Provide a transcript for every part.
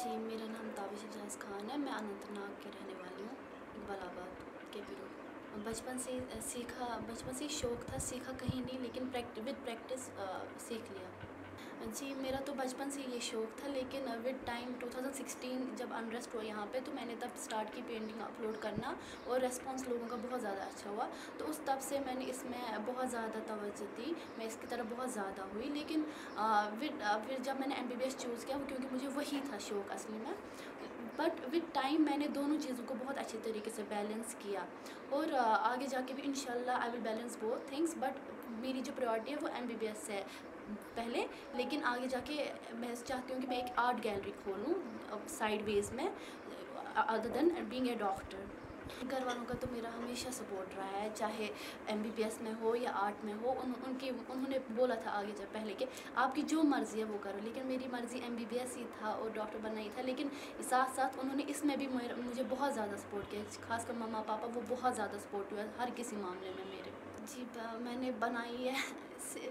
जी, मेरा नाम ताबिश एजाज खान है। मैं अनंतनाग के रहने वाली हूँ, इकबालाबाद के पी बचपन से, सीखा, बचपन से शौक़ था, सीखा कहीं नहीं, लेकिन प्रैक्ट, विद प्रैक्टिस सीख लिया। जी मेरा तो बचपन से ये शौक़ था, लेकिन विद टाइम 2016 जब अनरेस्ट हुआ यहाँ पे तो मैंने तब स्टार्ट की पेंटिंग अपलोड करना और रेस्पॉन्स लोगों का बहुत ज़्यादा अच्छा हुआ। तो उस तब से मैंने इसमें बहुत ज़्यादा तवज्जो दी, मैं इसकी तरफ़ बहुत ज़्यादा हुई। लेकिन विद फिर जब मैंने एम चूज़ किया क्योंकि मुझे वही था शौक़ असली में। बट विद टाइम मैंने दोनों चीज़ों को बहुत अच्छे तरीके से बैलेंस किया। और आगे जाके भी in I will balance both things but मेरी जो प्रायोरिटी है, वो एम है। पहले, लेकिन आगे जाके मैं चाहती हूँ कि मैं एक आर्ट गैलरी खोलूँ साइड वेज में other than being a doctor घर वालों का तो मेरा हमेशा सपोर्ट रहा है, चाहे एमबीबीएस में हो या आर्ट में हो, उन, उनकी, उन्होंने बोला था आगे जब पहले कि आपकी जो मर्ज़ी है वो करो, लेकिन मेरी मर्ज़ी एमबीबीएस ही था और डॉक्टर बनना ही था, लेकिन साथ साथ उन्होंने इसमें भी मुझे बहुत ज़्यादा सपोर्ट किया, खासकर मम्मा पापा वो बहुत ज़्यादा सपोर्ट हुआ हर किसी मामले में मेरे। जी मैंने बनाई है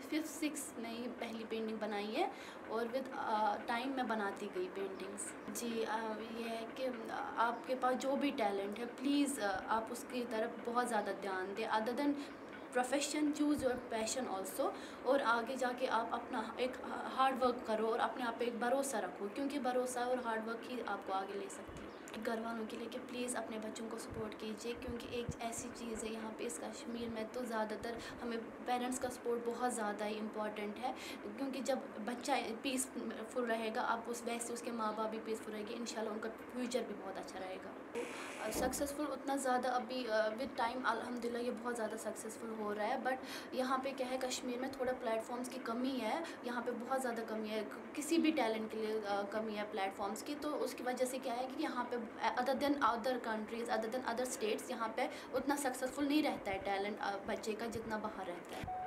फिफ्थ सिक्स में पहली पेंटिंग बनाई है और विद टाइम मैं बनाती गई पेंटिंग्स जी ये है कि आपके पास जो भी टैलेंट है प्लीज़ आप उसकी तरफ़ बहुत ज़्यादा ध्यान दें। Other than profession choose your passion also और आगे जाके आप अपना एक हार्ड वर्क करो और अपने आप पे एक भरोसा रखो, क्योंकि भरोसा और हार्ड वर्क ही आपको आगे ले सकती है। घर वालों के लिए कि प्लीज़ अपने बच्चों को सपोर्ट कीजिए, क्योंकि एक ऐसी चीज़ है यहाँ पे इस कश्मीर में तो ज़्यादातर हमें पेरेंट्स का सपोर्ट बहुत ज़्यादा ही इंपॉर्टेंट है, क्योंकि जब बच्चा पीसफुल रहेगा, आप उस, वैसे उसके माँ बाप भी पीसफुल रहेंगे इन उनका फ्यूचर भी बहुत अच्छा रहेगा। सक्सेसफुल उतना ज़्यादा अभी विद टाइम अलहमदिल्ला ये बहुत ज़्यादा सक्सेसफुल हो रहा है बट यहाँ पे क्या है, कश्मीर में थोड़ा प्लेटफॉर्म्स की कमी है, यहाँ पे बहुत ज़्यादा कमी है, किसी भी टैलेंट के लिए कमी है प्लेटफॉर्म्स की तो उसकी वजह से क्या है कि यहाँ पे other than other countries other than other states यहाँ पे उतना सक्सेसफुल नहीं रहता है टैलेंट बच्चे का जितना बाहर रहता है।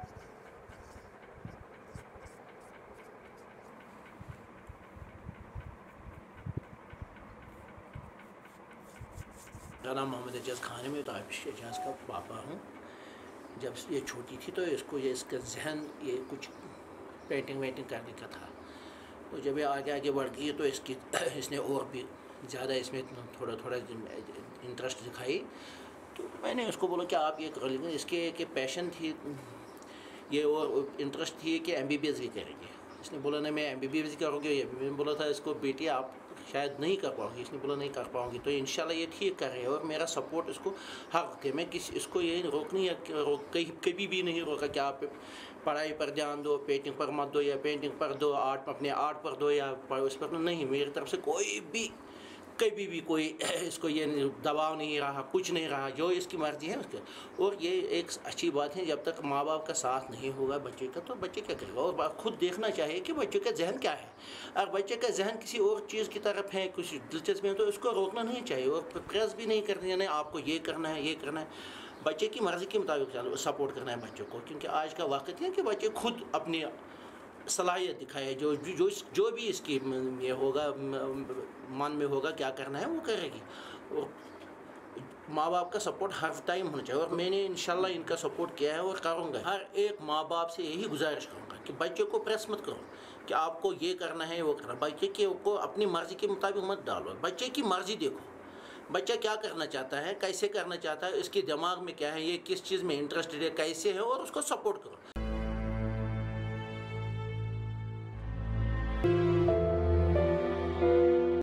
मेरा नाम मोहम्मद एजाज खान है, मैं तो एजाज का पापा हूँ। जब ये छोटी थी तो इसको ये, इसका जहन, ये कुछ पेंटिंग वेंटिंग करने का था। तो जब ये आगे आगे बढ़ गई तो इसकी, इसने और भी ज़्यादा इसमें थोड़ा थोड़ा इंटरेस्ट दिखाई। तो मैंने उसको बोला कि आप ये कर लेंगे। इसके एक पैशन थी, ये और इंटरेस्ट थी कि एम भी करेंगे। इसने बोला, नहीं, मैं एम बी बी करोगे। ये मैंने बोला था, इसको बेटी, आप शायद नहीं कर पाऊँगी इसने बोला, नहीं कर पाऊँगी। तो इन ये ठीक कर रहे हैं और मेरा सपोर्ट इसको हक वक्त मैं किस, इसको ये रोक नहीं रोक, कहीं, कभी भी नहीं रोका कि आप पढ़ाई पर ध्यान दो पेंटिंग पर मत दो या पेंटिंग पर दो आर्ट अपने आर्ट पर दो या उस पर नहीं, मेरी तरफ़ से कोई भी कभी भी कोई, इसको ये दबाव नहीं रहा, कुछ नहीं रहा, जो इसकी मर्ज़ी है उसके। और ये एक अच्छी बात है, जब तक माँ बाप का साथ नहीं होगा बच्चे का तो बच्चे क्या करेगा? और खुद देखना चाहिए कि बच्चे का जहन क्या है। अगर बच्चे का जहन किसी और चीज़ की तरफ़ है, कुछ दिलचस्पी है तो उसको रोकना नहीं चाहिए, और प्रेस भी नहीं करनी नहीं, आपको ये करना है, ये करना है। बच्चे की मर्ज़ी के मुताबिक सपोर्ट करना है बच्चों को, क्योंकि आज का वाक़ है कि बच्चे खुद अपने सलाहियत दिखाए जो जो जो भी इसकी ये होगा मन में होगा क्या करना है, वो करेगी। और माँ बाप का सपोर्ट हर टाइम होना चाहिए। और मैंने इंशाल्लाह इनका सपोर्ट किया है और करूँगा। हर एक माँ बाप से यही गुजारिश करूँगा कि बच्चे को प्रेस मत करो कि आपको ये करना है, वो करना बच्चे के को अपनी मर्ज़ी के मुताबिक मत डालो। बच्चे की मर्ज़ी देखो। बच्चा क्या करना चाहता है, कैसे करना चाहता है इसके दिमाग में क्या है, ये किस चीज़ में इंटरेस्टेड है, कैसे है, और उसको सपोर्ट करो।